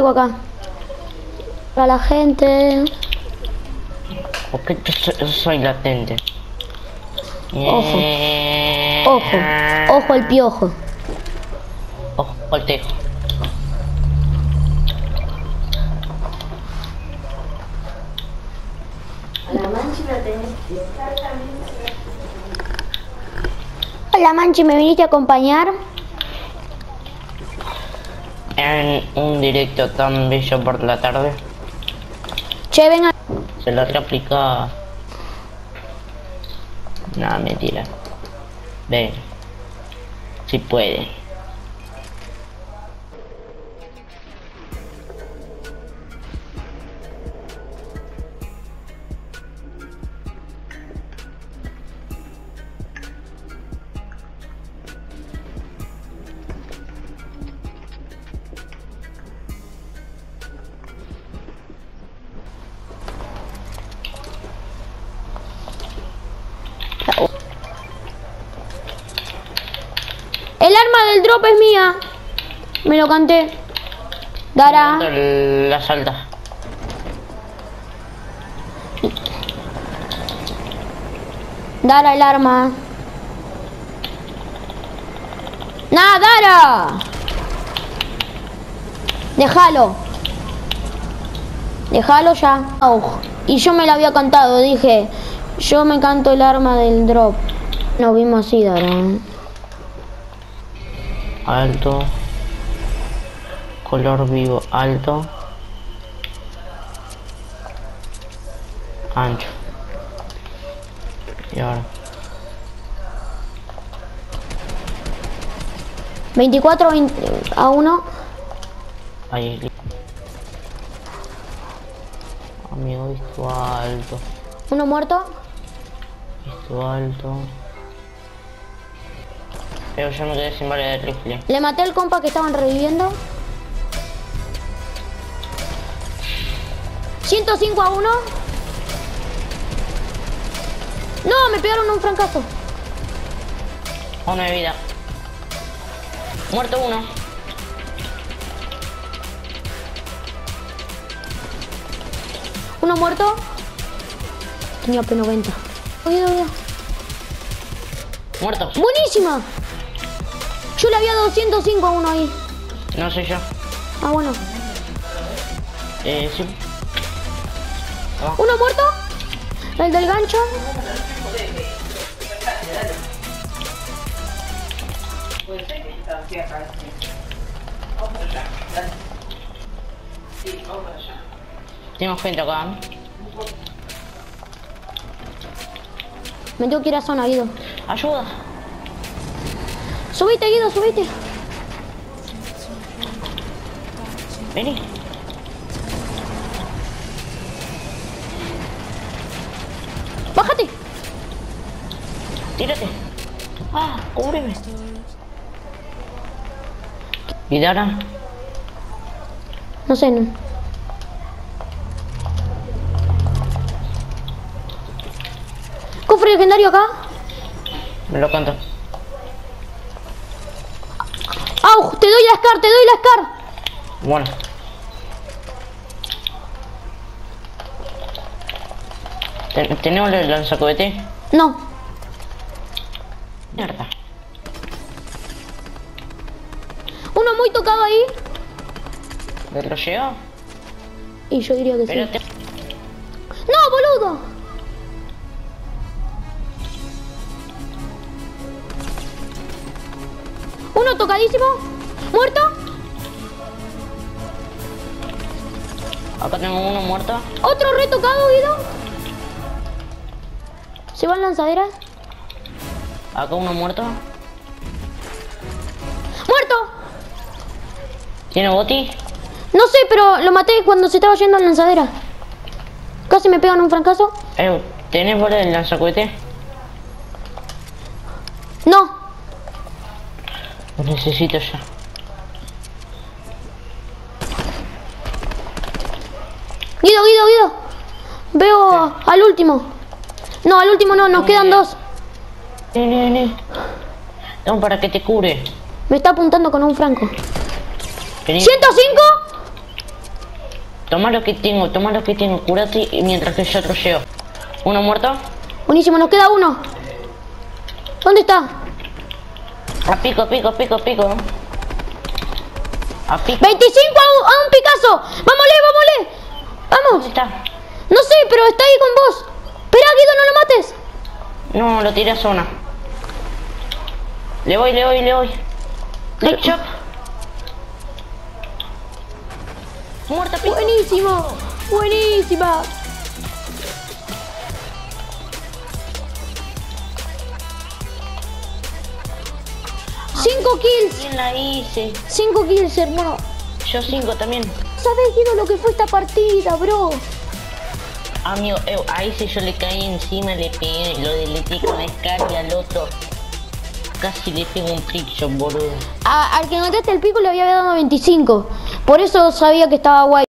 Algo acá. Para la gente. ¿Por qué yo soy, latente? Ojo. Ojo. Ojo al piojo. Ojo al tejo. Hola Manchi, ¿me viniste a acompañar? En un directo tan bello por la tarde, Che, venga. se lo replica. Nada, mentira. Ven. Si puede. Del drop es mía. Me lo canté. Dara. La salta. Dara el arma. ¡Nah, Dara! Déjalo. Déjalo ya. Y yo me la había cantado, dije. Yo me canto el arma del drop. Nos vimos así, Dara. Alto. Color vivo alto. Ancho. Y ahora. 24 20 a 1. Ahí. Amigo, visto alto. Uno muerto. Visto alto. Pero yo me quedé sin bala de rifle. Le maté al compa que estaban reviviendo. 105 a 1. No, me pegaron un francazo. Uno de vida. Muerto uno. Uno muerto. Tenía P90. Oye, oye. Muerto. Buenísima. Yo le había dado 105 a uno ahí. No soy yo. Ah, bueno. Eh, sí. Uno muerto. El del gancho. Tengo gente acá. Me tengo que ir a zona, Guido. Ayuda. Subite, Guido, subite. Vení. Bájate. Tírate. Ah, cúbreme. ¿Y Dara? No sé, no. Cofre legendario acá. Me lo canto. ¡Au! Te doy la SCAR, te doy la SCAR. Bueno. Ten- ¿Tenemos el lanzacohete? No. Mierda. Uno muy tocado ahí. ¿Me lo llevo? Y yo diría que sí. ¡No, boludo! Tocadísimo. ¿Muerto? Acá tengo uno muerto. Otro retocado, Guido. ¿Se van lanzaderas? Acá uno muerto. ¡Muerto! ¿Tiene boti? No sé, pero lo maté cuando se estaba yendo a lanzadera. Casi me pegan un francazo. Eh, ¿Tenés bola del lanzacohete? No. Lo necesito ya. Guido, Guido, Guido. Veo al último. No, al último no, nos quedan dos. Vení, vení, vení. No, para que te cure. Me está apuntando con un franco. Vení. ¿105? Toma lo que tengo, toma lo que tengo, curate mientras que yo trolleo. Uno muerto. Buenísimo, nos queda uno. ¿Dónde está? A pico, pico, pico, pico. A pico. 25 a un, a un Picasso. Vámonos, vámonos. ¿Dónde Vamos. está? No sé, pero está ahí con vos. Espera, Guido, no lo mates. No, lo tiré a zona. Le voy, le voy, le voy. Lick shop. Muerta, pico. Buenísimo. Buenísima. Cinco kills. Bien la hice. Cinco kills, hermano. Yo cinco también. ¿Sabes, Guido, lo que fue esta partida, bro? Amigo, eh, ahí sí yo le caí encima, le pegué, lo deleté con Scar y al otro. Casi le pego un trickshot, boludo. A- al que notaste el pico le había dado 25. Por eso sabía que estaba guay.